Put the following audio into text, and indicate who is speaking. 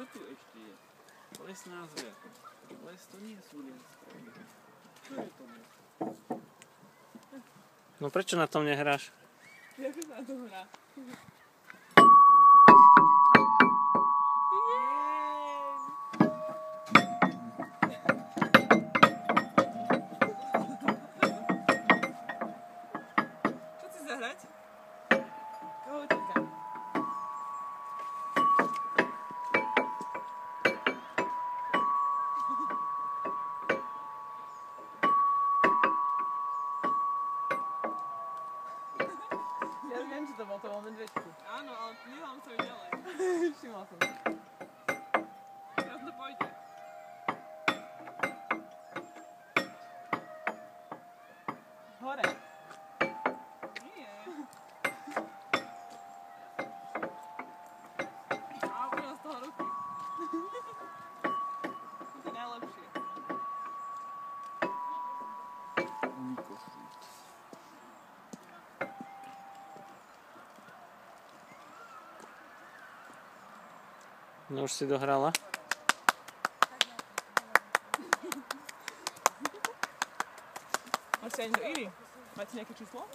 Speaker 1: Čo tu ešte je? Lesná zver. Les to nie sú les. Čo je to les?
Speaker 2: No prečo na tom nehráš?
Speaker 3: Jak sa na to hrá? Zahrať? Viem, čo to bol, to bol medvedku.
Speaker 4: Áno, ale dívam sa ju ďalej.
Speaker 3: Všimla som.
Speaker 4: To pôjde.
Speaker 3: Hore.
Speaker 2: No už si dohrala?
Speaker 3: Si ani do Iry? Máte nejaké číslo?